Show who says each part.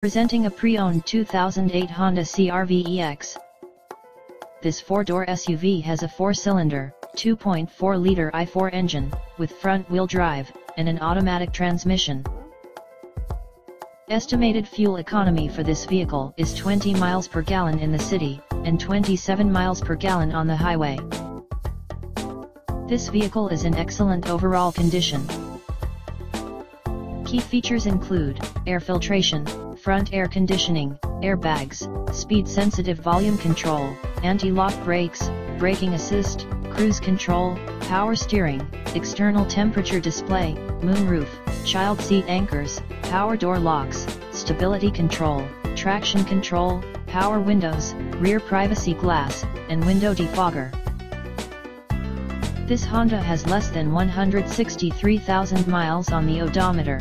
Speaker 1: Presenting a pre-owned 2008 Honda CR-V EX. This four-door SUV has a four-cylinder, 2.4-liter i4 engine, with front-wheel drive, and an automatic transmission. Estimated fuel economy for this vehicle is 20 miles per gallon in the city, and 27 miles per gallon on the highway. This vehicle is in excellent overall condition. Key features include, air filtration, front air conditioning, airbags, speed-sensitive volume control, anti-lock brakes, braking assist, cruise control, power steering, external temperature display, moonroof, child seat anchors, power door locks, stability control, traction control, power windows, rear privacy glass, and window defogger. This Honda has less than 163,000 miles on the odometer.